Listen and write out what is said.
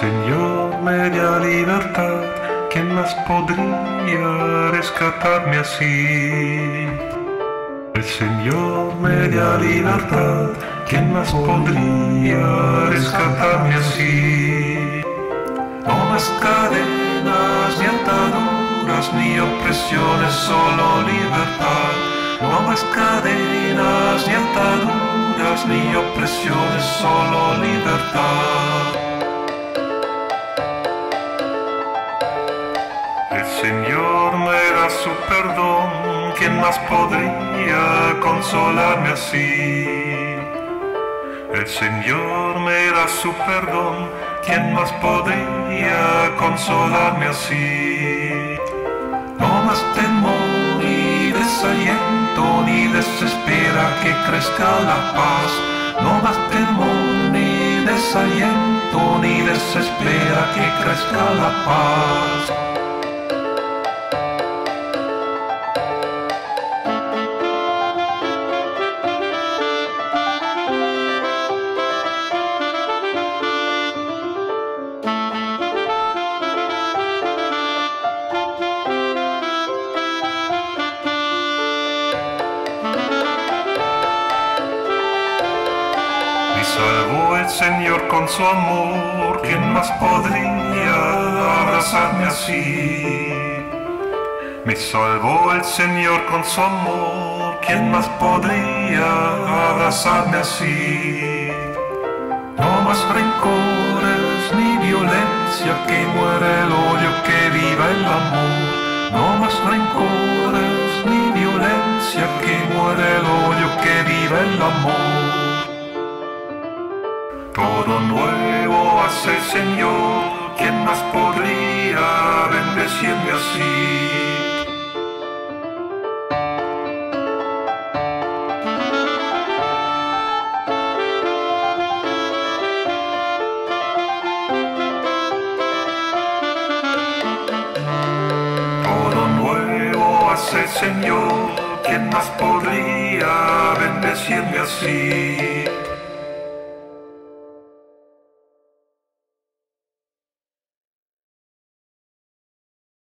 Señor me dio libertad, ¿quién más podría rescatarme así? El Señor me dio libertad, ¿quién más podría rescatarme así? No más cadenas ni ataduras ni opresiones, solo libertad. No más cadenas ni ataduras ni opresiones, solo libertad. El Señor me da su perdón, ¿quién más podría consolarme así? El Señor me da su perdón, ¿quién más podría consolarme así? No más temor ni desaliento, ni desespera que crezca la paz. No más temor ni desaliento, ni desespera que crezca la paz. Salvó el Señor con su amor, ¿quién más podría abrazarme así? Me salvó el Señor con su amor, ¿quién más podría abrazarme así? No más rencores ni violencia, que muera el odio, que viva el amor. No más rencores ni violencia, que muera el odio, que viva el amor. Todo nuevo hace Señor, ¿quién más podría bendecirme así? El Señor, ¿quién más podría bendecirme así?